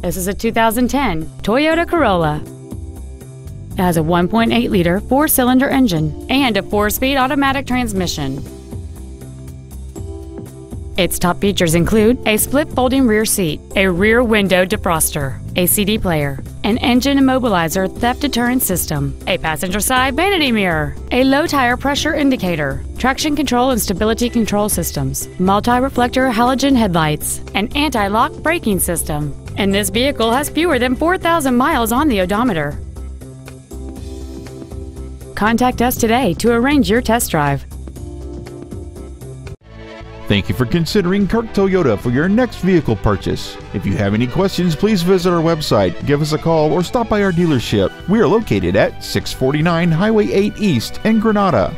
This is a 2010 Toyota Corolla. It has a 1.8 liter four cylinder engine and a four speed automatic transmission. Its top features include a split folding rear seat, a rear window defroster, a CD player, an engine immobilizer theft deterrent system, a passenger side vanity mirror, a low tire pressure indicator, traction control and stability control systems, multi-reflector halogen headlights, an anti-lock braking system, and this vehicle has fewer than 4,000 miles on the odometer. Contact us today to arrange your test drive. Thank you for considering Kirk Toyota for your next vehicle purchase. If you have any questions, please visit our website, give us a call, or stop by our dealership. We are located at 649 Highway 8 East in Grenada.